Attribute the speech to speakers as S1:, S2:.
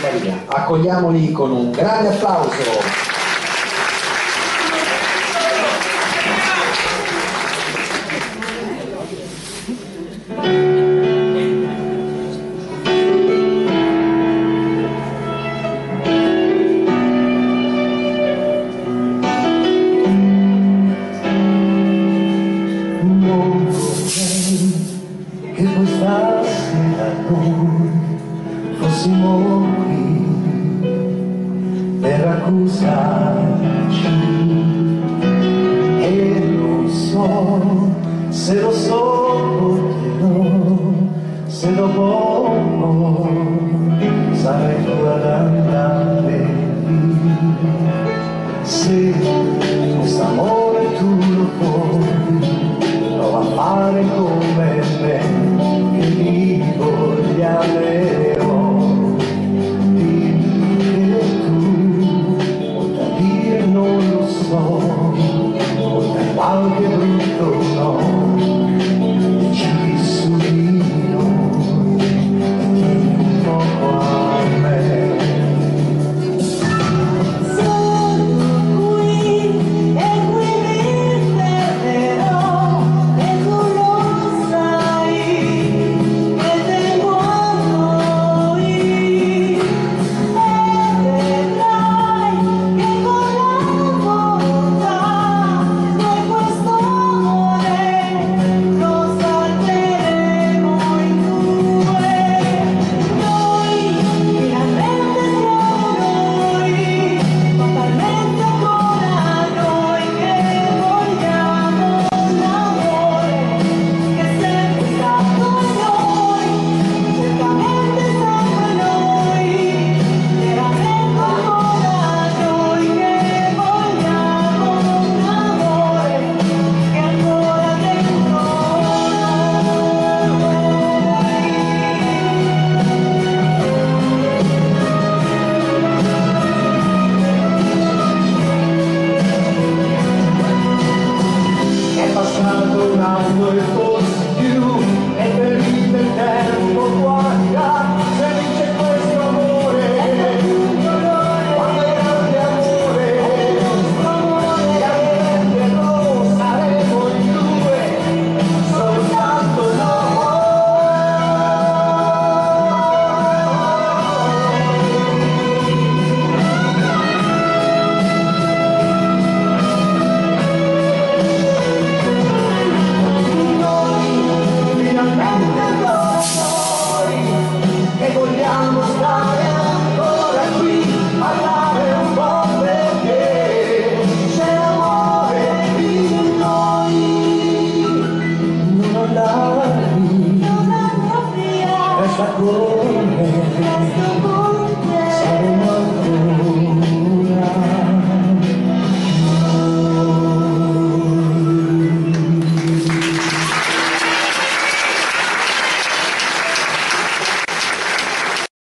S1: Maria. Accogliamoli con un grande applauso.
S2: che questa sera noi fossimo qui per accusarci. E non so se lo sopporterò se dopo sarai tu ad andare lì. Se